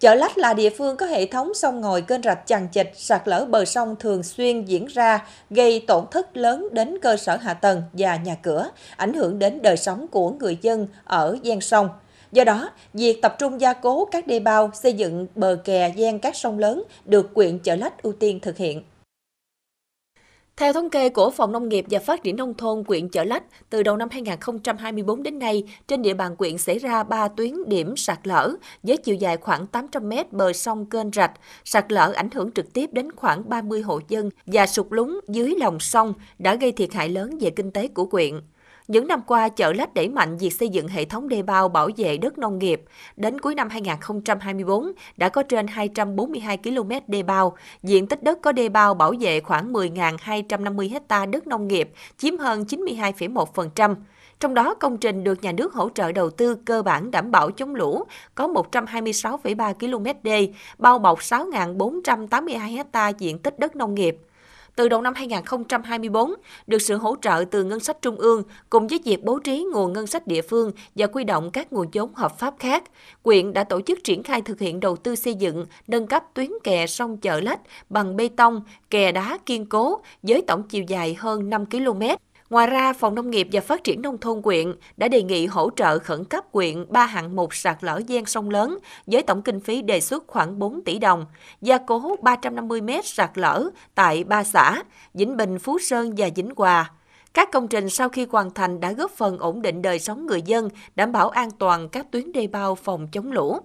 Chợ Lách là địa phương có hệ thống sông ngòi kênh rạch chằng chịt, sạt lở bờ sông thường xuyên diễn ra, gây tổn thất lớn đến cơ sở hạ tầng và nhà cửa, ảnh hưởng đến đời sống của người dân ở gian sông. Do đó, việc tập trung gia cố các đê bao, xây dựng bờ kè gian các sông lớn được quyện Chợ Lách ưu tiên thực hiện. Theo thống kê của Phòng Nông nghiệp và Phát triển Nông thôn quyện Chợ Lách, từ đầu năm 2024 đến nay, trên địa bàn quyện xảy ra 3 tuyến điểm sạt lở với chiều dài khoảng 800 m bờ sông kênh rạch. Sạt lở ảnh hưởng trực tiếp đến khoảng 30 hộ dân và sụt lún dưới lòng sông đã gây thiệt hại lớn về kinh tế của quyện. Những năm qua, chợ Lách đẩy mạnh việc xây dựng hệ thống đê bao bảo vệ đất nông nghiệp. Đến cuối năm 2024, đã có trên 242 km đê bao. Diện tích đất có đê bao bảo vệ khoảng 10.250 ha đất nông nghiệp, chiếm hơn 92,1%. Trong đó, công trình được nhà nước hỗ trợ đầu tư cơ bản đảm bảo chống lũ có 126,3 km đê, bao bọc 6.482 ha diện tích đất nông nghiệp. Từ đầu năm 2024, được sự hỗ trợ từ ngân sách trung ương cùng với việc bố trí nguồn ngân sách địa phương và quy động các nguồn vốn hợp pháp khác, quyện đã tổ chức triển khai thực hiện đầu tư xây dựng, nâng cấp tuyến kè sông Chợ Lách bằng bê tông, kè đá kiên cố với tổng chiều dài hơn 5 km Ngoài ra, Phòng Nông nghiệp và Phát triển Nông thôn quyện đã đề nghị hỗ trợ khẩn cấp quyện ba hạng mục sạt lở gian sông lớn với tổng kinh phí đề xuất khoảng 4 tỷ đồng, gia cố 350 m sạt lở tại ba xã Vĩnh Bình, Phú Sơn và Vĩnh Hòa. Các công trình sau khi hoàn thành đã góp phần ổn định đời sống người dân, đảm bảo an toàn các tuyến đê bao phòng chống lũ.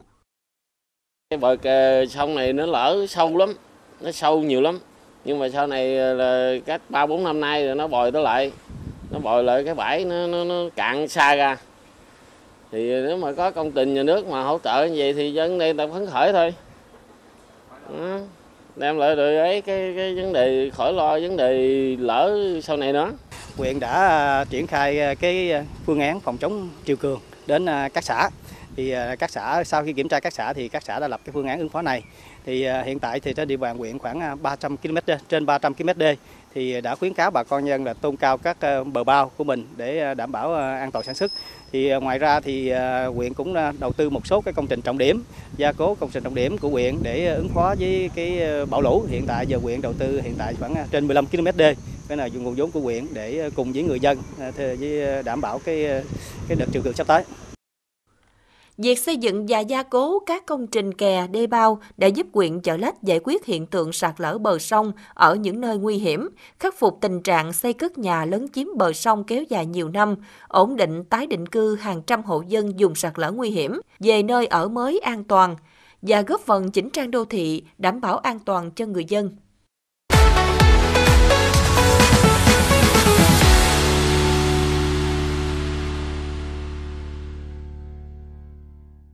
Cái bờ kè sông này nó lở sâu lắm, nó sâu nhiều lắm. Nhưng mà sau này là cách 3 4 năm nay rồi nó bồi tới lại nó bồi lại cái bãi nó, nó, nó cạn xa ra. Thì nếu mà có công trình nhà nước mà hỗ trợ như vậy thì dân đây ta phấn khởi thôi. Đó. đem lại được ấy cái cái vấn đề khỏi lo vấn đề lỡ sau này nữa. Huyện đã à, triển khai à, cái à, phương án phòng chống triều cường đến các xã thì à, các xã sau khi kiểm tra các xã thì các xã đã lập cái phương án ứng phó này thì à, hiện tại thì trên địa bàn huyện khoảng à, 300 km trên 300 km đê thì đã khuyến cáo bà con nhân là tôn cao các bờ bao của mình để đảm bảo an toàn sản xuất. Thì ngoài ra thì huyện cũng đầu tư một số cái công trình trọng điểm, gia cố công trình trọng điểm của huyện để ứng phó với cái bão lũ. Hiện tại giờ huyện đầu tư hiện tại khoảng trên 15 km đê cái là dùng nguồn vốn của huyện để cùng với người dân với đảm bảo cái cái đợt triều cường sắp tới. Việc xây dựng và gia cố các công trình kè, đê bao đã giúp quyện Chợ Lách giải quyết hiện tượng sạt lở bờ sông ở những nơi nguy hiểm, khắc phục tình trạng xây cất nhà lấn chiếm bờ sông kéo dài nhiều năm, ổn định tái định cư hàng trăm hộ dân dùng sạt lở nguy hiểm về nơi ở mới an toàn và góp phần chỉnh trang đô thị, đảm bảo an toàn cho người dân.